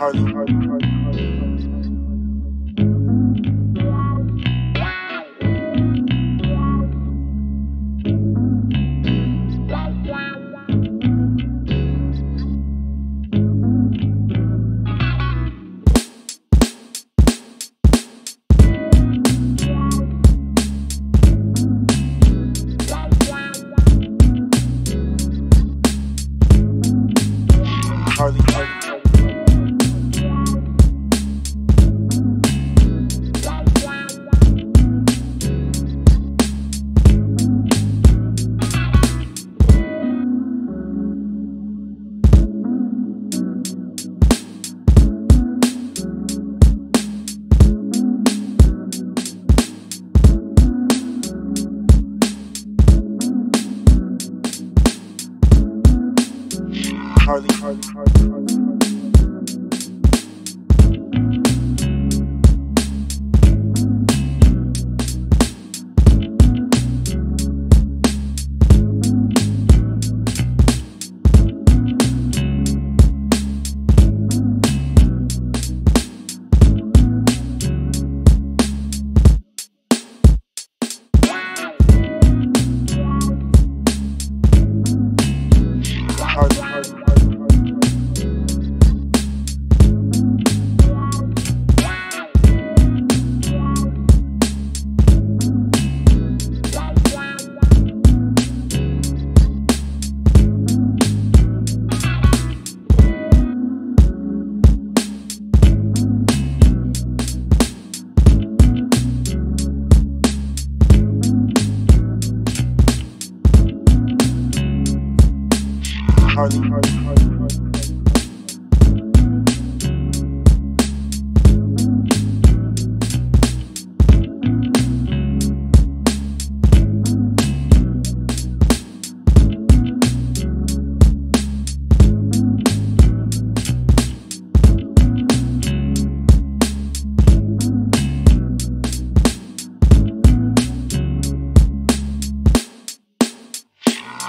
Harley, Harley, Harley, Harley, Harley, Harley,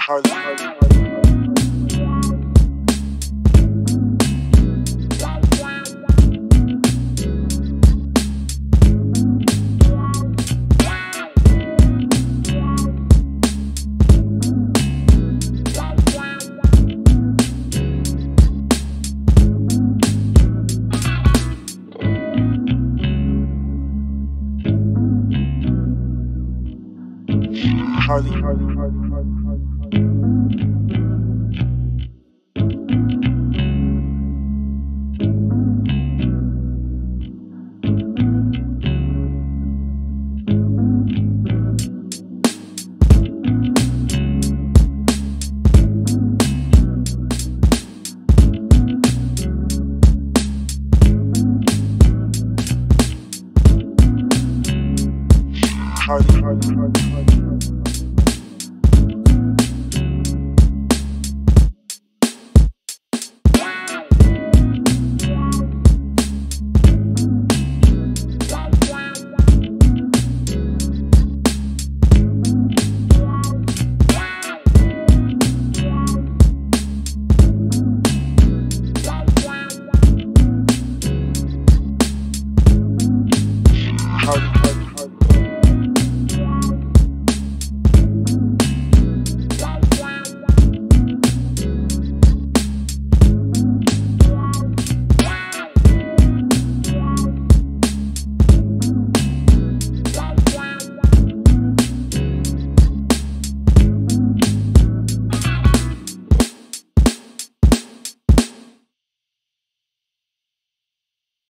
Harley, Harley, Harley. Harley, Harley, Harley, Harley, Harley, Harley, Harley, Harley.